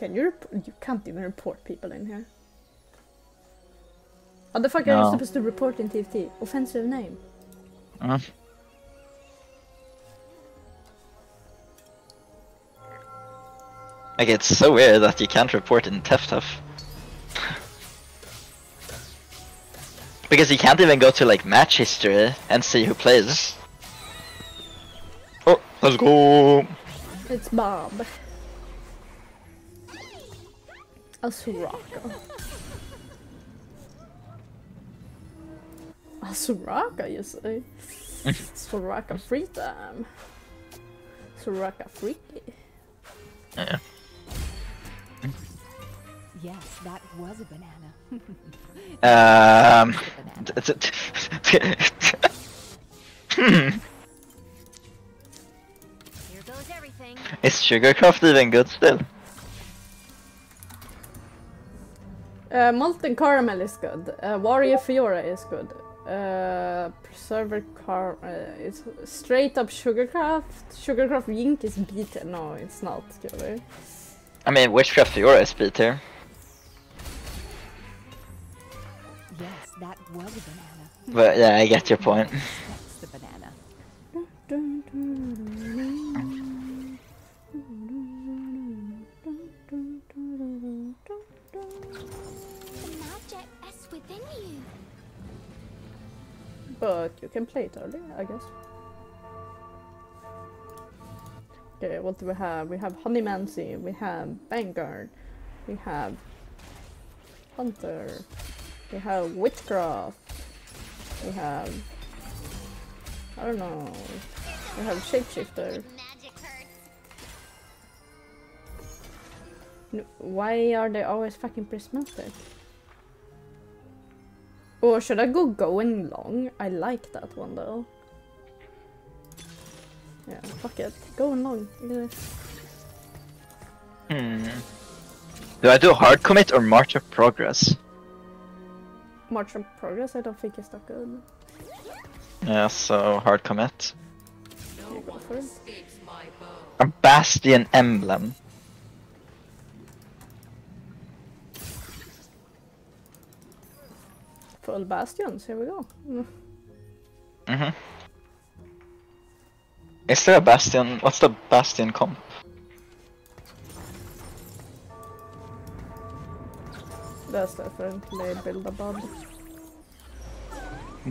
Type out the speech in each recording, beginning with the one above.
Can you you can't even report people in here. How the fuck are you supposed to report in TFT? Offensive name. Uh, Like it's so weird that you can't report in TFTF. because you can't even go to like match history and see who plays. Oh, let's go. It's Bob. A Soraka. A Soraka, you say? Soraka free time. Soraka freaky. Yeah. Yes, that was a banana. Um. Just a banana. hmm. Here goes everything. Is Sugarcraft even good still? Uh, Molten Caramel is good. Uh, Warrior Fiora is good. Uh, Preserver Car uh, is straight up Sugarcraft. Sugarcraft Yink is beaten. No, it's not. Really. I mean, Witchcraft Fiora is beat here. Yes, that was a banana. But yeah, I get your point. But you can play it early, I guess. Okay, what do we have? We have Honeymancy, we have Vanguard, we have Hunter, we have Witchcraft, we have I don't know. We have Shapeshifter. Why are they always fucking prismatic? Or should I go going long? I like that one though. Yeah, fuck it. Going long. Look. Hmm. Do I do hard commit or march of progress? March of Progress, I don't think is that good. Yeah, so hard commit. You go for it. A bastion emblem. Full Bastions, here we go. Mm. Mhm. Is there a bastion? What's the bastion comp? That's definitely build a bud.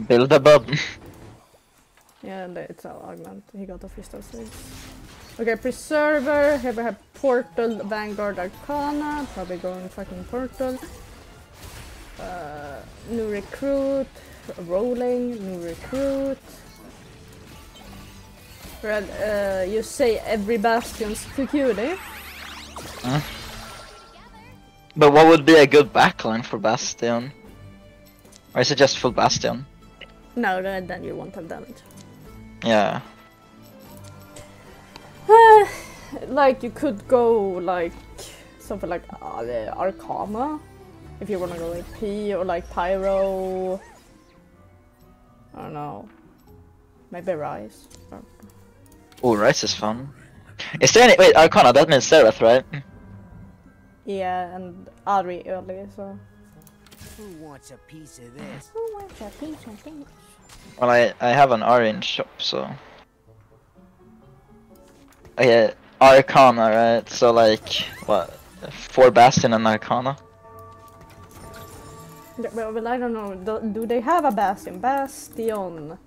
Build a bub. Yeah, and it's all augment. He got a fist of six. Okay, Preserver. Here we have Portal, Vanguard, Arcana. Probably going fucking Portal. Uh, new Recruit. Rolling. New Recruit. Red, uh, you say every Bastion's too cutie. But what would be a good backline for bastion? Or is it just full bastion? No, then you won't have damage. Yeah. like you could go like something like uh, Arcana if you wanna go like P or like Pyro. I don't know. Maybe Ryze. Or- Oh, Ryze is fun. Is there any- wait, Arcana, that means Seraph, right? Yeah, and Ahri early, so. Who wants a piece of this? Who wants a piece of things? Well, I, I have an orange shop, so... Oh, okay, Arcana, right? So like, what? Four Bastion and Arcana? Well, well, I don't know. Do, do they have a Bastion? Bastion.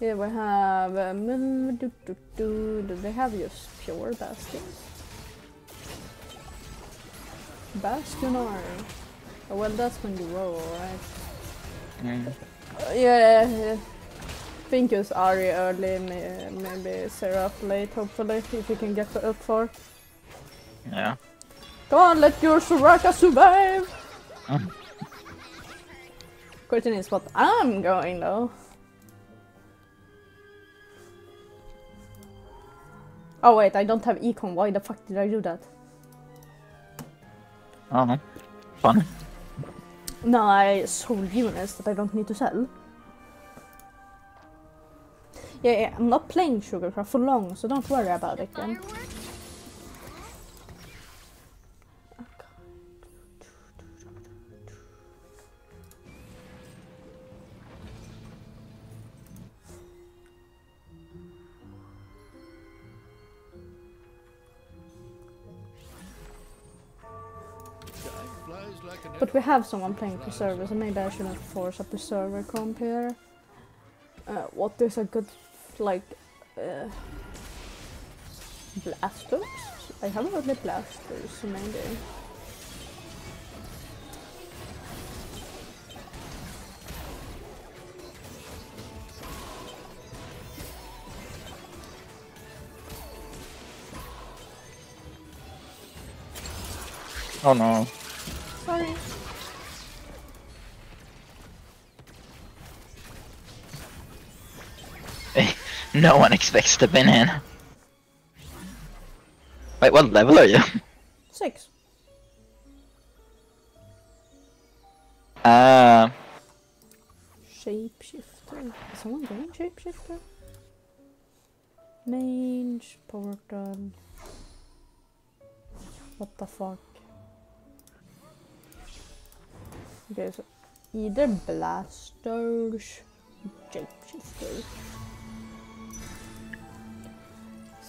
Yeah, we have. Um, do, do, do, do they have just pure Bastions? Bastion Iron. Oh, well, that's when you roll, right? Mm. Uh, yeah, yeah. think it's Ahri early, may, maybe Seraph late, hopefully, if you can get the up for. Yeah. Come on, let your Soraka survive! Question is what I'm going though. Oh wait, I don't have econ. Why the fuck did I do that? I don't know. Fun. No, I sold units that I don't need to sell. Yeah, yeah, I'm not playing Sugarcraft for long, so don't worry about it then. Fireworks? We have someone playing Preserver, so maybe I shouldn't force a Preserver comp here. Uh, what is a good, like, uh, blasters? I haven't really blasters, maybe. Oh no. No one expects the banana. Wait, what level are you? Six. Ah, Shapeshifter. Is someone doing shapeshifter? Mage, portal. What the fuck? Okay, so either blasters, shapeshifters.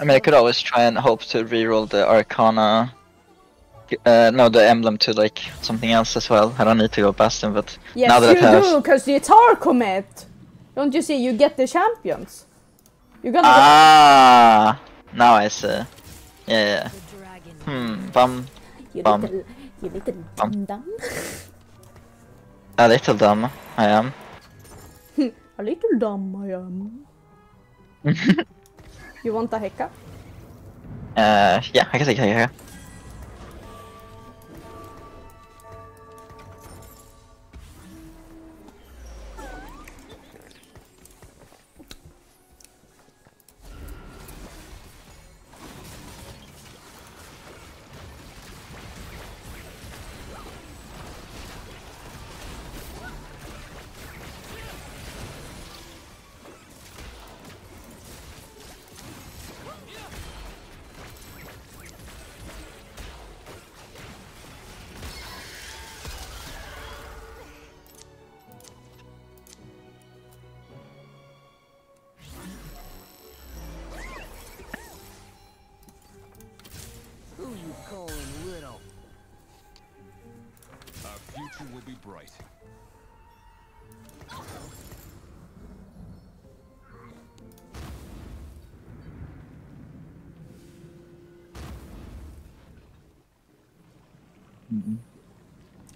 I mean, I could always try and hope to reroll the Arcana. Uh, no, the emblem to like something else as well. I don't need to go Bastion, but Yes, now that you I have. do, because the Tar commit. Don't you see? You get the champions. You're gonna. Ah, now I see. Yeah, yeah. Hmm, bum. you bum. little, you little Bum. dum dum. A little dumb, I am. A little dumb I am. You want a hiccup? Uh, yeah, I guess I can take. Yeah.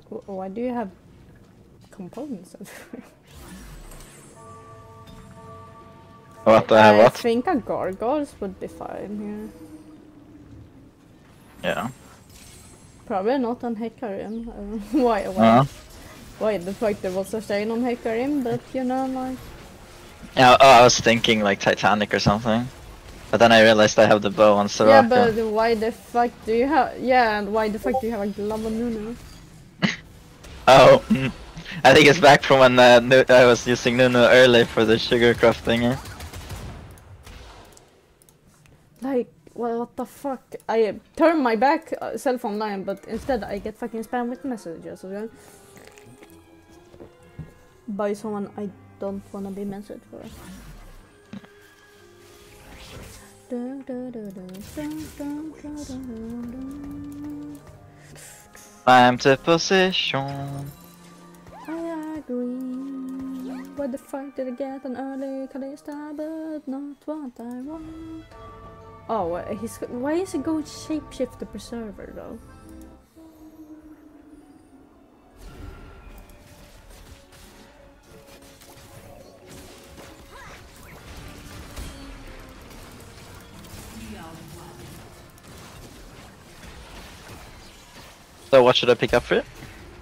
Wh- Why do you have components everywhere? What? I what? think a gargoyles would be fine here. Yeah. Probably not on Hecarim. Why? Why? Uh, Why the fuck there was a stain on Hecarim? But you know, like yeah. Oh, I was thinking like Titanic or something, but then I realized I have the bow on Soraka. yeah, but why the fuck do you have? Yeah, and why the fuck do you have a glove on Nunu? Oh, mm. I think it's back from when uh, I was using Nunu early for the sugar craft thingy. Like, well, what the fuck? I uh, turn my back uh, self online, but instead I get fucking spam with messages. Okay? By someone I don't wanna be messaged for. Time to position. I agree. What the fuck did I get an early Kalista, but not what I want? Oh, uh, he's why is he shift the preserver though? What should I pick up for it?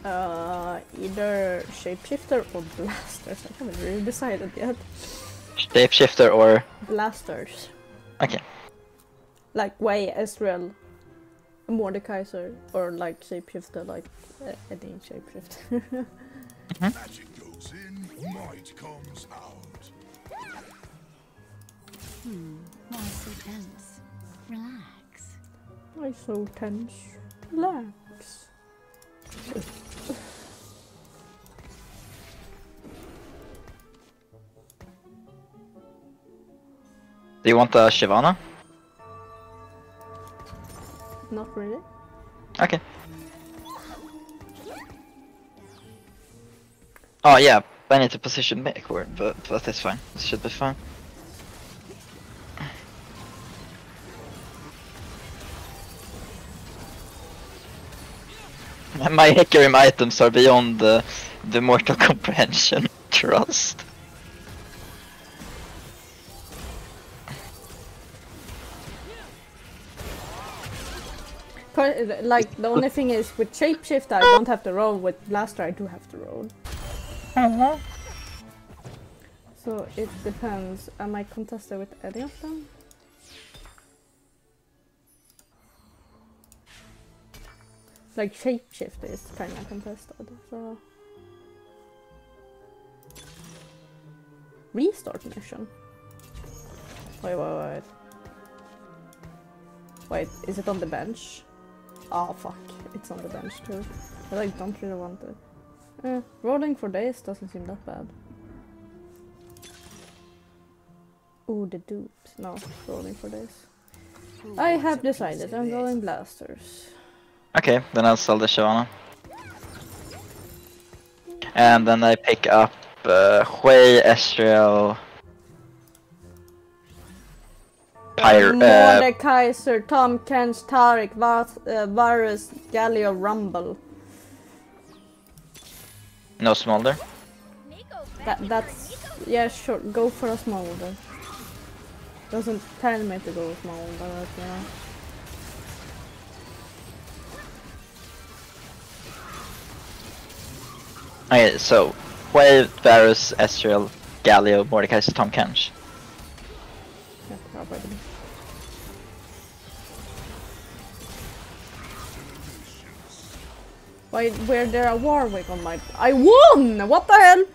Uh, either shapeshifter or blasters. I haven't really decided yet. Shapeshifter or Blasters, okay. like way Ezreal, Mordekaiser, or like shapeshifter, like uh, any shapeshifter. Magic goes in, might comes out. Hmm. Why so tense? Relax. Why so tense? Relax. Do you want the Shyvana? Not really. Okay. Oh yeah, I need to position back, but, but that's fine. This should be fine. My Hecarim items are beyond the, the mortal comprehension. Trust. Like the only thing is with shapeshift I don't have to roll. With blaster I do have to roll. Uh -huh. So it depends. Am I contested with any of them? Like shapeshift is kind of contested. So restart mission. Wait, wait, wait. Wait, is it on the bench? Oh fuck, it's on the bench too. But I don't really want it. Eh, rolling for days doesn't seem that bad. Ooh, the dupes. No, rolling for days. I have decided I'm going blasters. Okay, then I'll sell the Shyvana. And then I pick up uh, Hwei, Ezreal, Pyre, uh, Mordekaiser, Tahm Kench, Taric, Vath, uh, Varus, Galio, Rumble. no Smolder. That that's yeah sure. Go for a smolder. Doesn't tell me to go smolder, but you Okay, so Hwei, Varus, Ezreal, Galio, Mordecai, Tahm Kench. Yeah, probably. Why were there a Warwick on my I won! What the hell?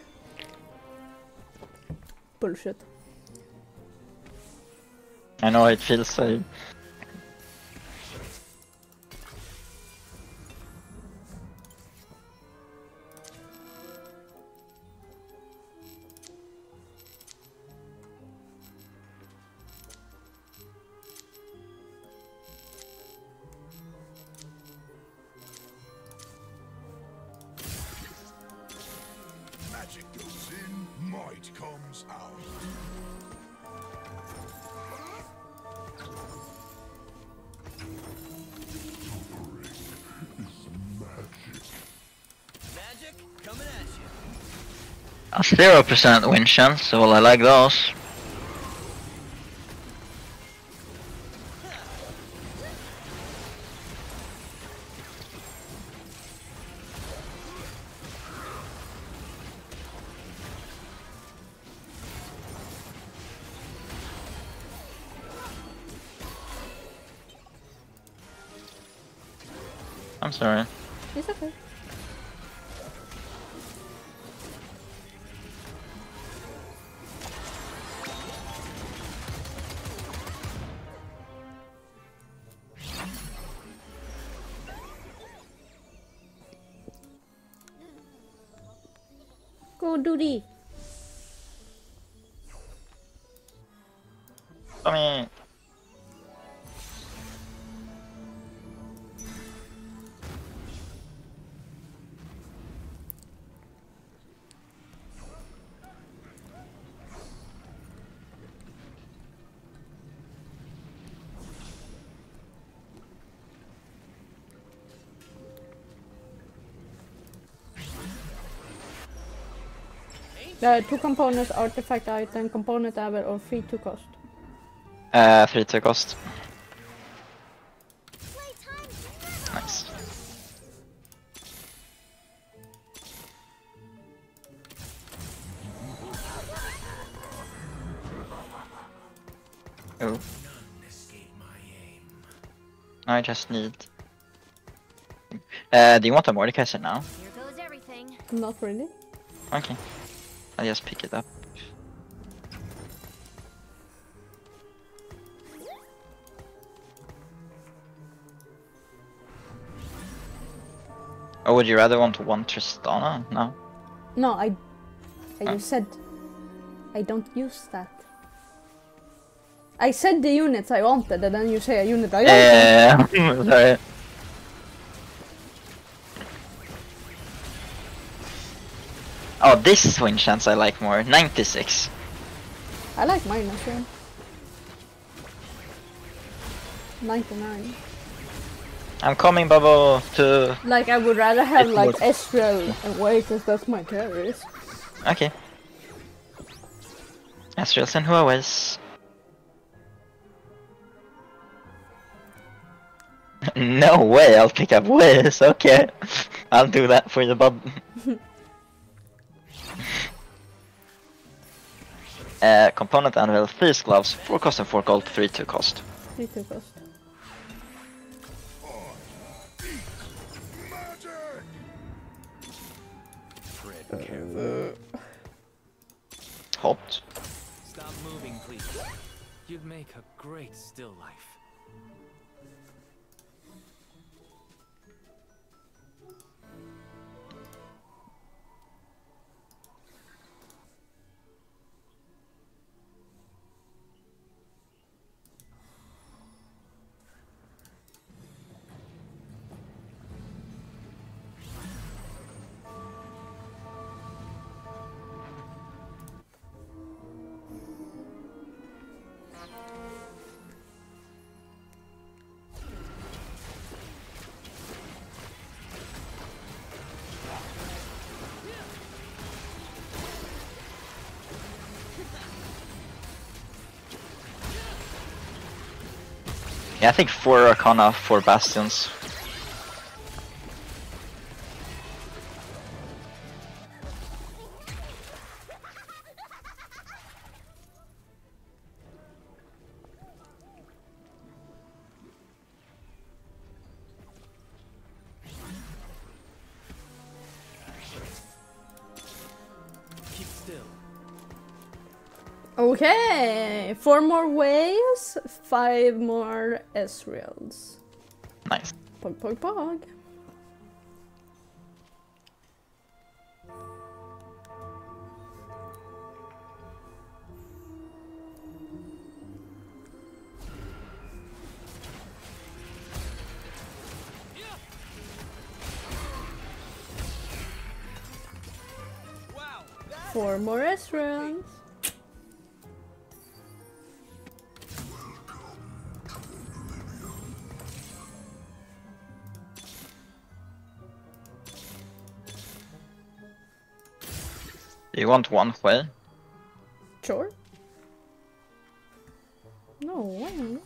Bullshit. I know it feels so. A zero percent win chance, well I like those. Go Doody. I mean, The two components, artifact item, component added, or free to cost. uh, three to cost. Nice. Oh. I just need. Uh, do you want a Mordekaiser now? Here goes everything. Not really. Okay. I'll just pick it up. Or would you rather want one Tristana? No. No, I. I just said. I don't use that. I said the units I wanted, and then you say a unit I wanted. Yeah, sorry. Oh, this swing chance I like more. 96. I like mine as 99. I'm coming, Bubble, to... Like, I would rather have It like was- Ezreal away because that's my carries. Okay. Ezreals and Hwei's. no way, I'll pick up Wiz, okay. I'll do that for you, bub. Uh, component anvil, thieves gloves, 4 cost and 4 gold, 3 2 cost. 3 2 cost. Magic! Tread carefully. Hot. Stop moving, please. You'd make a great still life. Yeah, I think 4 Arcana, 4 Bastions. Okay, four more waves, five more Ezreals. Nice. Pog, pog, pog. Four more Ezreals. You want one way? Sure. No way.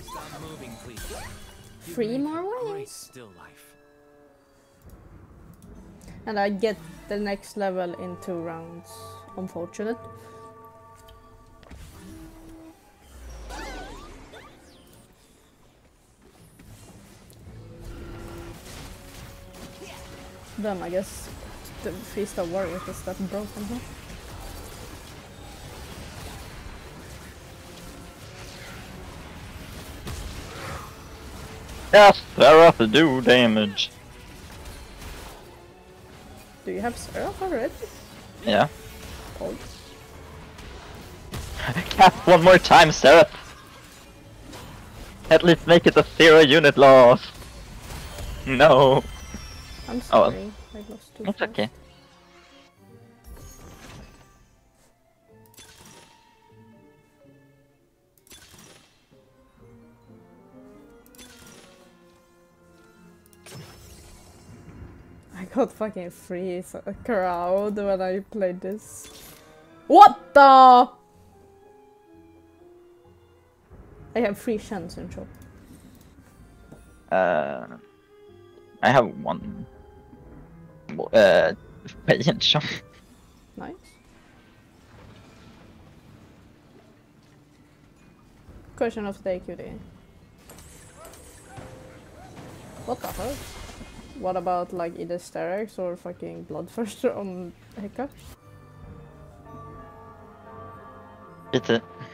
stop moving, please. You'd Three more a great waves. still life. And I get the next level in two rounds. Unfortunate. Then I guess the Feast of Warriors is that broken, huh? Yes, Seraph do damage. Do you have Seraph already? Yeah. Oh, Cast one more time, Seraph. At least make it a zero unit loss. No. I'm Oh, well. sorry. I lost two. It's fast. okay. I got fucking freeze a crowd when I played this. What the? I have three chance in shop. Uh, I have one. Uh, patient shop. Nice. Question of the day, QD. What the hell? What about like either Sterak's or fucking Bloodthirster on Hiccup? It's it. It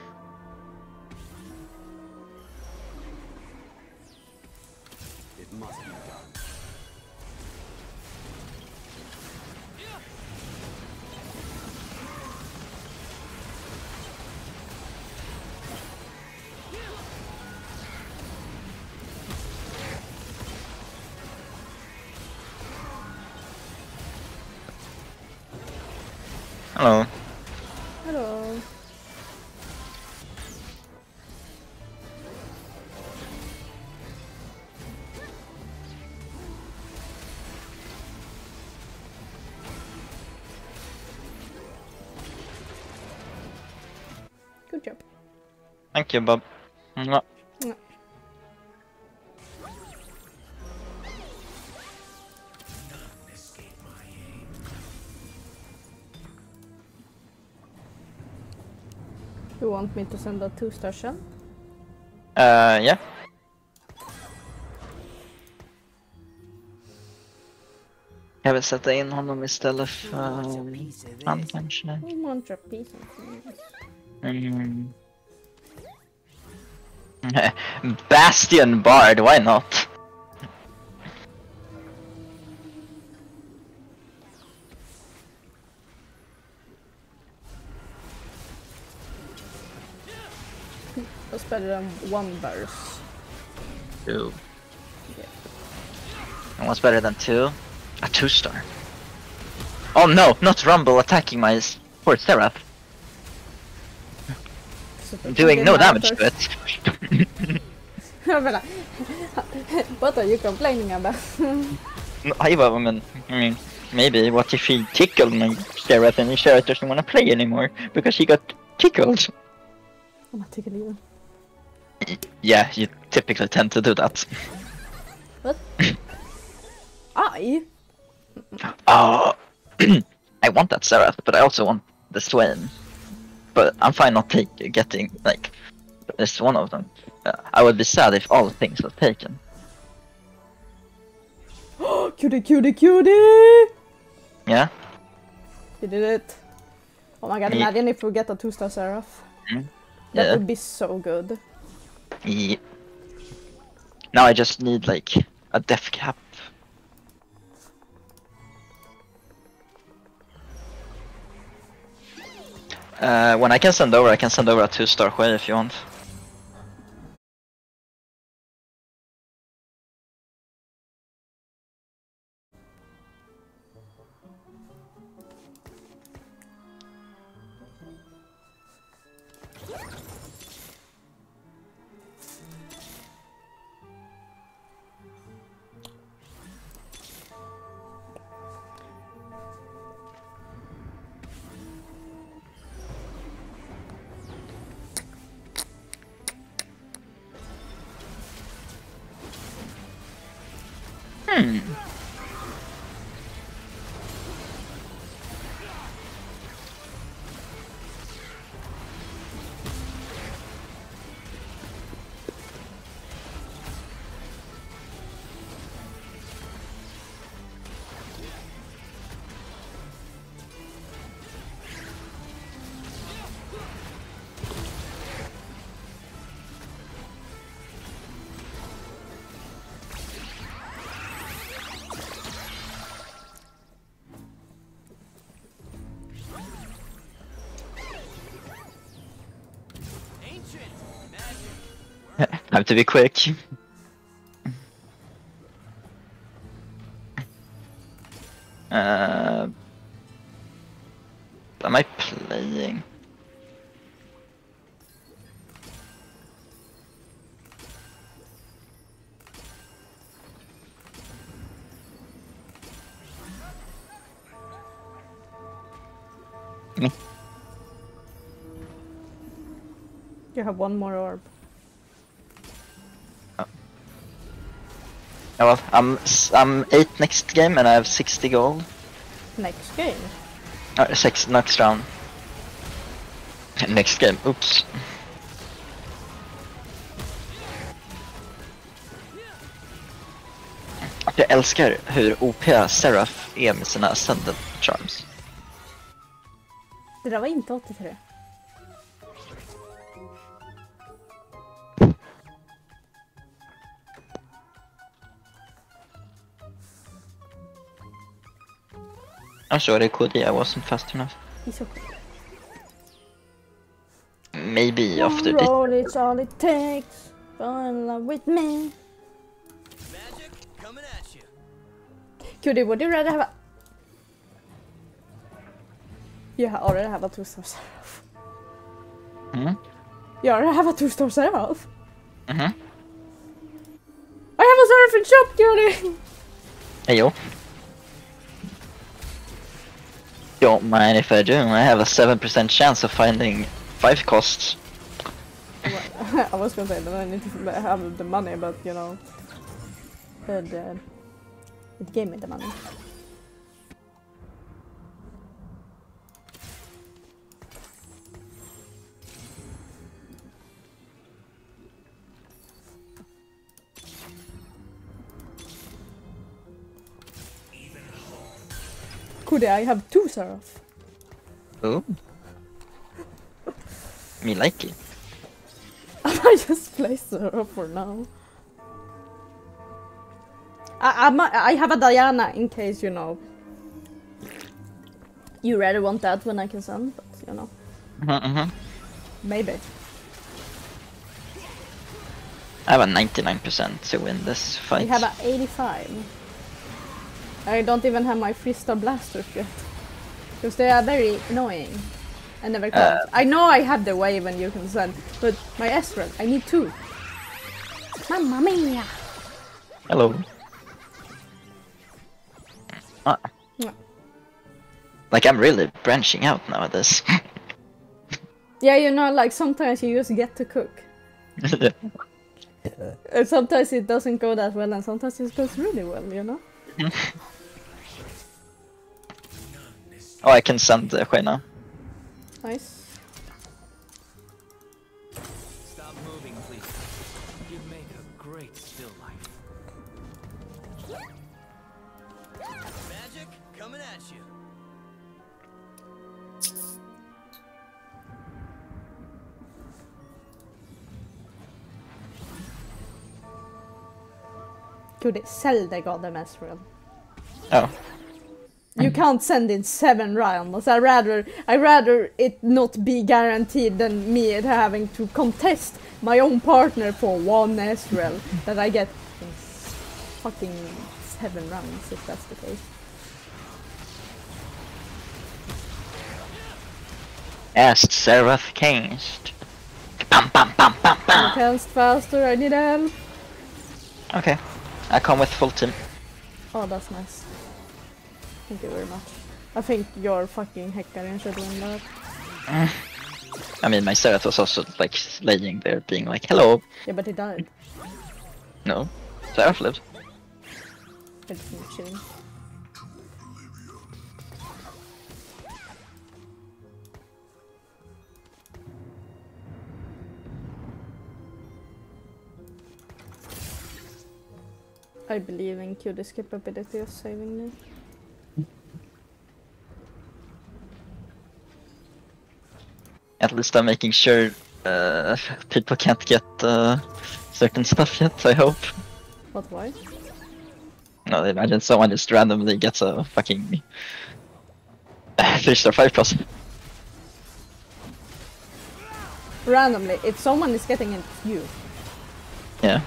Thank you, Mwah. Mwah. You want me to send a two star shell? Uh, yeah. Jag vill sätta in honom istället för han kanske. I want your piece of. Mm. Bastion Bard, why not? That's better than one verse. Two. And what's better than two? A two star. Oh no, not Rumble attacking my poor Seraph. Doing no damage to it. Menar, what are you complaining about? I, well, I mean, I mean, maybe what if he tickled my Seraph and Seraph doesn't want to play anymore because he got tickled? Om jag tycker det. Yeah, you typically tend to do that. Aj! Oh, ah, I want that Seraph, but I also want the Swain. But I'm fine not take, getting, like, this one of them. I would be sad if all things were taken. Cutie, cutie, cutie! Yeah? You did it. Oh my god, Yeah. imagine if we get a two star Seraph. Mm. That would be so good. yeah. Now I just need, like, a death cap. Uh, when I can send over, I can send over a two-star Shui if you want. Hmm. Have to be quick. Uh, am I playing? You have one more orb. Well, I'm I'm eight next game and I have 60 gold. Next game. Uh, six next round. Next game. Oops. Jag älskar hur OP Seraph är med sina Ascendant Charms. Det där var inte 83. I'm sorry, Cody, I wasn't fast enough. It's okay. Maybe after One this. road is all it takes. Fall in love with me. Magic coming at you. Cutie, would you rather have a... You ha- already have a two star Seraph. Hmm? You already have a two star Seraph. Mm-hmm. I have a Seraph in shop, Julie! Hey yo. Don't mind if I do. I have a seven percent chance of finding five costs. I was gonna say that I need to have the money, but you know. It gave me the money. Could I have two Seraph? Oh. Me like it. I just play Seraph for now. I, I'm a, I have a Diana in case, you know. You rather want that when I can send, but you know, Mm-hmm. maybe. I have a 99% to win this fight. You have a 85. I don't even have my Frista blasters yet. Because they are very annoying. I never come. Uh. I know I have the wave and you can send, but my Ezreal, I need two. Mamma mia! Hello. Ah. Yeah. Like I'm really branching out now at this. Yeah, you know, like sometimes you just get to cook. And sometimes it doesn't go that well, and sometimes it goes really well, you know? oh, I can send the Shena. Nice. Stop moving, please. You'd make a great still life. Magic coming at you. Could it sell They got the goddamn Ezreal? Oh. You mm. can't send in seven rounds. I rather I rather it not be guaranteed than me having to contest my own partner for one Ezreal that I get in fucking seven rounds if that's the case. Asked Seraph Caged. Bam bam bam bam bam. Cast faster, I need help. Okay. I come with full team. Oh, that's nice. Thank you very much. I think your fucking Hecarim should win that. Eh. I mean, my Seraph was also like laying there being like, hello. Yeah, but he died. No. Seraph lived. I just chilling. I believe in QD's capability of saving me. At least I'm making sure uh, people can't get uh, certain stuff yet, I hope. What, why? No, imagine someone just randomly gets a fucking 3 star 5 plus. Randomly, if someone is getting it, you. Yeah.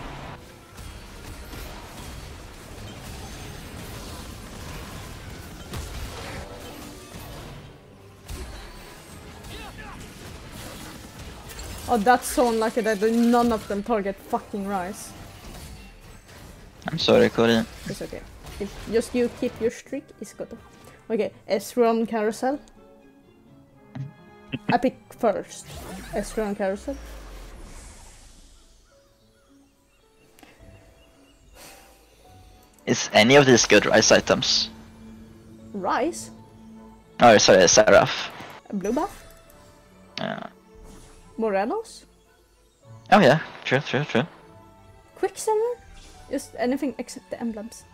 Oh, that's so unlucky that none of them target fucking Ryze. I'm sorry, Cody. It's okay. If just you keep your streak, it's good. Okay, S-Run Carousel. I pick first. S-Run Carousel. Is any of these good Ryze items? Ryze. Oh, sorry, Seraph. Blue buff. Yeah. Morenos. Oh yeah, true, true, true. Quicksilver. Just anything except the emblems.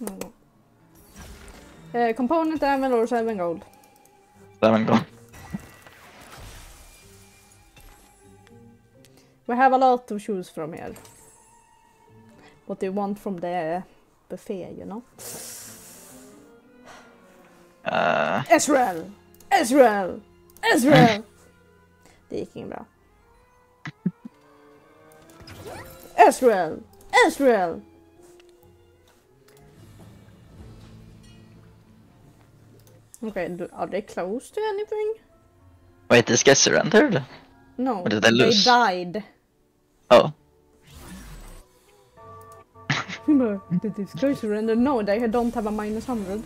No. Uh, component diamond or 7 gold. Seven gold. We have a lot to choose from here. What do you want from the buffet, you know? Uh, Ezreal! Ezreal! Ezreal! Det gick inget bra. Ezreal! Ezreal! Okay, do, are they close to anything? Wait, this guy surrendered? No, did they lose? died. Oh. But Did this guy surrender? No, they don't have a minus 100.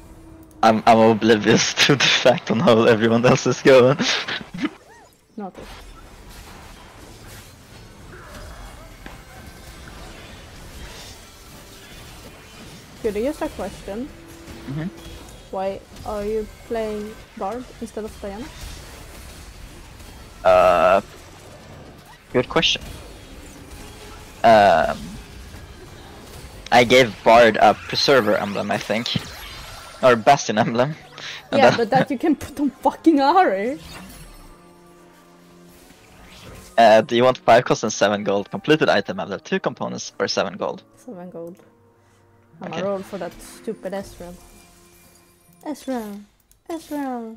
I'm I'm oblivious to the fact on how everyone else is going. Not it. Could I ask a question? Mhm. Why are you playing Bard instead of Diana? Uh, good question. Um, I gave Bard a Preserver emblem, I think, or Bastion emblem. and yeah, but that you can put on fucking eh? Ahri. Uh, do you want five cost and seven gold? Completed item emblem, two components or seven gold. Seven gold. I'm Okay. a roll for that stupid Ezreal. Ezreal! Ezreal!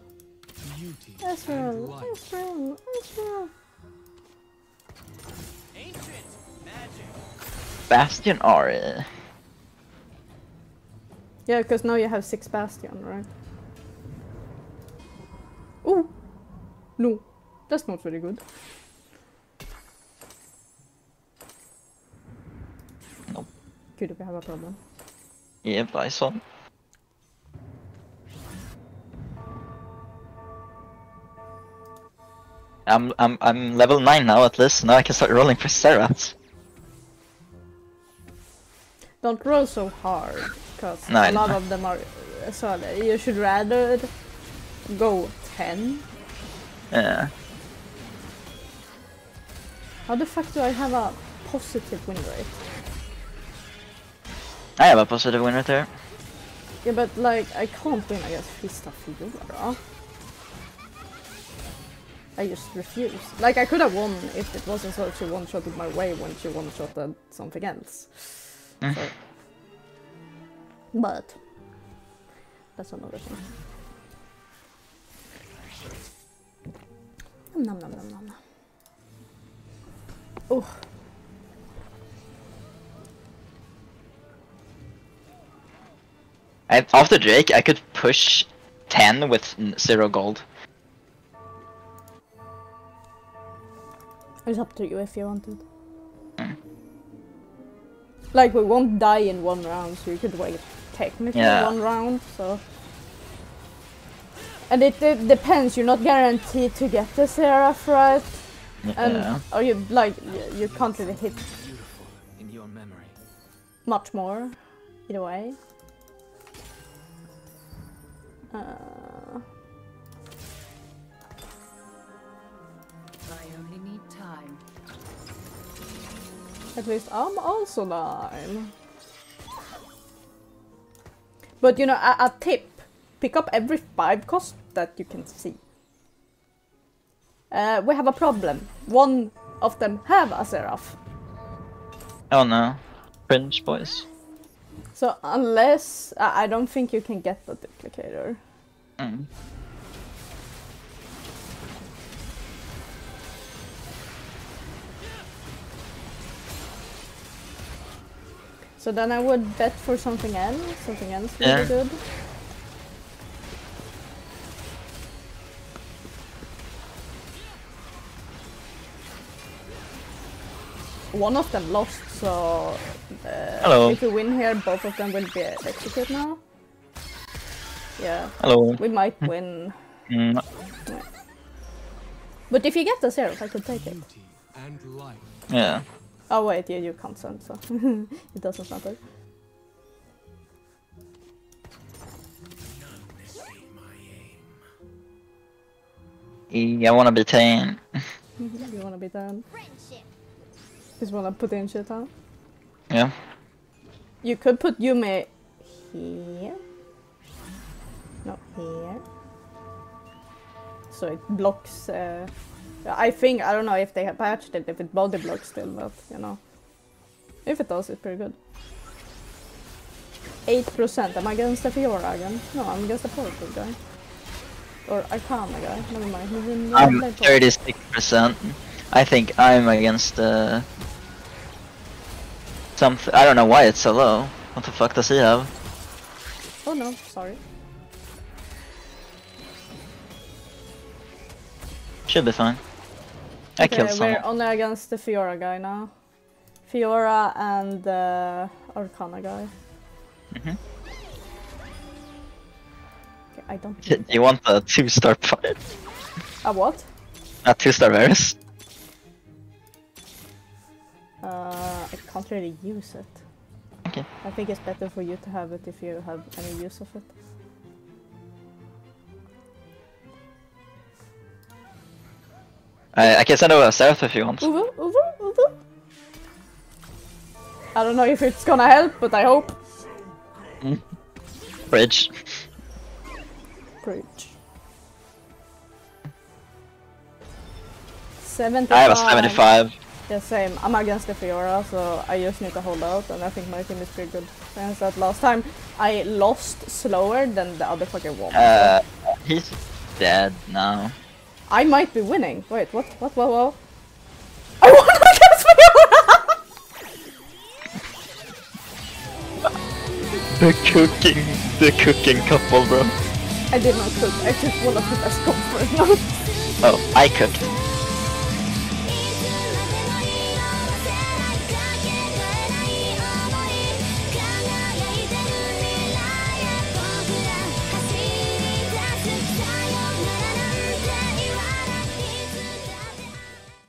Beauty Ezreal! and light. Ezreal! Ezreal! Ancient magic. Bastion Ahri. Eh? Yeah, because now you have six Bastion, right? Oh! No, that's not very good. Nope. Could we have a problem? Yeah, Bison. I'm I'm I'm level nine now at least. Now I can start rolling for Xerath. Don't roll so hard, because No, a lot know. of them are. So you should rather go 10. Yeah. How the fuck do I have a positive win rate? I have a positive win rate there. Yeah, but like, I can't win against Fista Fiora. I just refuse. Like, I could have won if it wasn't so she one-shotted my way when she one-shotted something else. Mm. So. But, that's another thing. Nom nom nom nom nom. Oh, I, after Drake, I could push ten with n- zero gold. it's up to you if you wanted. Mm. Like, we won't die in one round, so you could wait technically Yeah. one round, so... And it, it depends, you're not guaranteed to get the Seraph, right? And Yeah. or you, like, you, you can't really hit Beautiful in your memory. much more, either way. Uh, I only need time. At least I'm also nine. But you know, a, a tip: pick up every five cost that you can see. Uh, we have a problem. One of them have a seraph. Oh no. Cringe boys. So unless I I don't think you can get the duplicator. Mm. So then I would bet for something else. Something else would Yeah. be good. One of them lost, so uh, Hello. if we win here, both of them will be executed now. Yeah, Hello. we might win. Mm, But if you get the zero, I could take it. Beauty and light. yeah. Oh wait, yeah, you can't send, so it doesn't matter. I wanna be tame. you wanna be done? Friendship. Just wanna put in shit huh? Yeah. You could put Yuumi here. Not here. So it blocks. Uh, I think I don't know if they have patched it, if it body blocks still, but you know, if it does, it's pretty good. Eight percent. Am I against the Fiora again? No, I'm against the Portal guy. Or Arcana guy. Never mind. He's in. I'm Blade thirty-six percent. I think I'm against uh, the something. I don't know why it's so low. What the fuck does he have? Oh no, sorry. Should be fine. I Okay, killed we're only against the Fiora guy now. Fiora and the Arcana guy. Mhm. Okay, I don't. Need You want a two-star fight? A what? A two-star Varus? Uh, I can't really use it. Okay. I think it's better for you to have it if you have any use of it. I, I can send over a Seraph if you want. Uvu, uvu, uvu. I don't know if it's gonna help, but I hope. Bridge. Bridge. 75. I have a 75. Yeah, same. I'm against the Fiora, so I just need to hold out, and I think my team is pretty good. Since that last time I lost slower than the other fucking won. Uh, he's dead now. I might be winning. Wait, what? What? Whoa, whoa. I won against Fiora! The cooking, the cooking couple, bro. I did not cook. I took one of the best notes. Oh, I cooked.